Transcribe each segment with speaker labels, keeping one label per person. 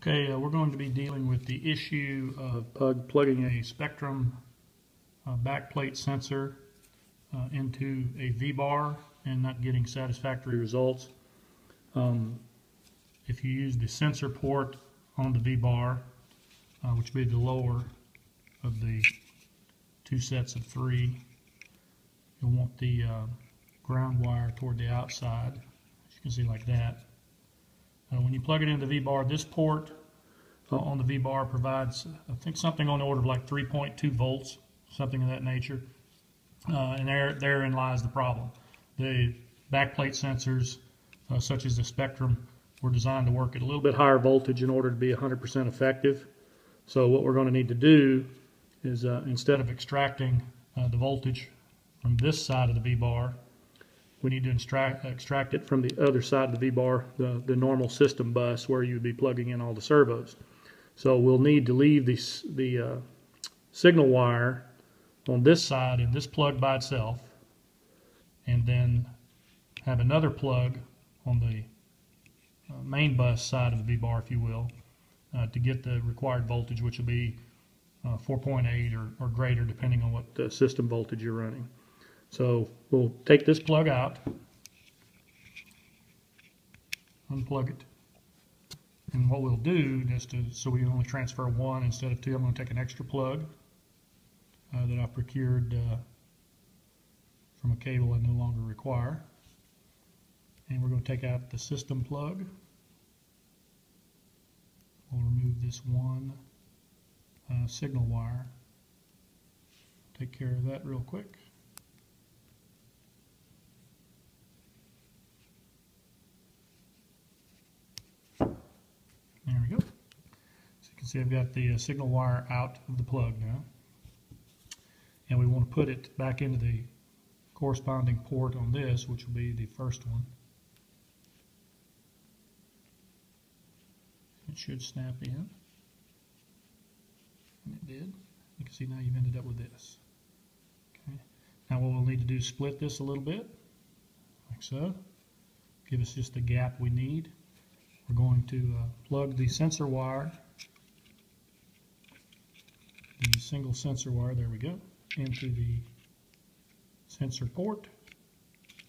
Speaker 1: Okay, uh, we're going to be dealing with the issue of plug, plugging a Spektrum uh, backplate sensor uh, into a V-bar and not getting satisfactory results. Um, if you use the sensor port on the V-bar, uh, which would be the lower of the two sets of three, you'll want the uh, ground wire toward the outside, as you can see like that. Uh, when you plug it into the V-bar, this port uh, on the V-bar provides, I think, something on the order of like 3.2 volts, something of that nature. Uh, and there, therein lies the problem. The backplate sensors, uh, such as the Spektrum, were designed to work at a little bit higher voltage in order to be 100% effective. So what we're going to need to do is uh, instead of extracting uh, the voltage from this side of the V-bar, we need to extract, extract it from the other side of the V-bar, the, the normal system bus where you would be plugging in all the servos. So we'll need to leave the, the uh, signal wire on this side in this plug by itself and then have another plug on the uh, main bus side of the V-bar, if you will, uh, to get the required voltage, which will be uh, 4.8 or, or greater, depending on what system voltage you're running. So we'll take this plug out, unplug it, and what we'll do, just to, so we only transfer one instead of two, I'm going to take an extra plug uh, that I procured uh, from a cable I no longer require. And we're going to take out the system plug. We'll remove this one uh, signal wire. Take care of that real quick. There we go. So you can see I've got the uh, signal wire out of the plug now. And we want to put it back into the corresponding port on this, which will be the first one. It should snap in. And it did. You can see now you've ended up with this. Okay. Now what we'll need to do is split this a little bit, like so. Give us just the gap we need. We're going to uh, plug the sensor wire, the single sensor wire, there we go, into the sensor port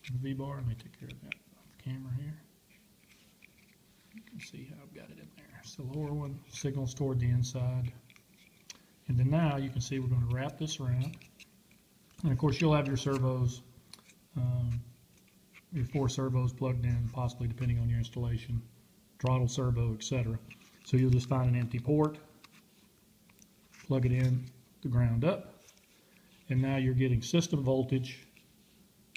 Speaker 1: of the V-bar. Let me take care of that off the camera here. You can see how I've got it in there. The lower one, signals toward the inside. And then now you can see we're going to wrap this around. And of course you'll have your servos, um, your four servos plugged in, possibly depending on your installation throttle servo, etc. So you'll just find an empty port, plug it in, the ground up, and now you're getting system voltage,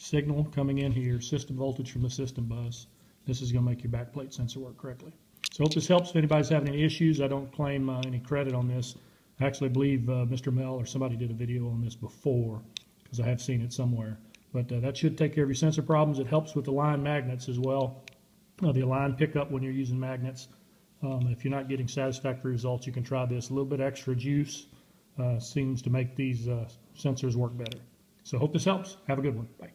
Speaker 1: signal coming in here, system voltage from the system bus. This is going to make your backplate sensor work correctly. So hope this helps. If anybody's having any issues, I don't claim uh, any credit on this. I actually believe uh, Mr. Mel or somebody did a video on this before because I have seen it somewhere. But uh, that should take care of your sensor problems. It helps with the Align magnets as well uh, the align pickup when you're using magnets. Um, if you're not getting satisfactory results, you can try this. A little bit extra juice uh, seems to make these uh, sensors work better. So hope this helps. Have a good one. Bye.